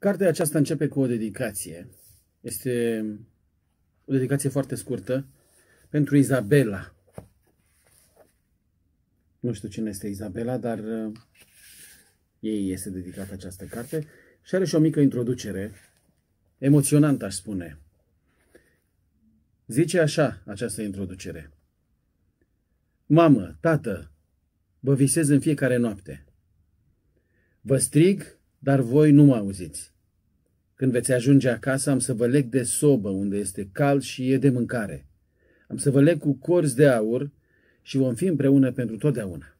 Cartea aceasta începe cu o dedicație. Este o dedicație foarte scurtă pentru Izabela. Nu știu cine este Izabela, dar uh, ei este dedicată această carte și are și o mică introducere, emoționantă aș spune. Zice așa această introducere. Mamă, tată, vă visez în fiecare noapte. Vă strig, dar voi nu mă auziți. Când veți ajunge acasă, am să vă leg de sobă, unde este cald și e de mâncare. Am să vă leg cu corzi de aur și vom fi împreună pentru totdeauna.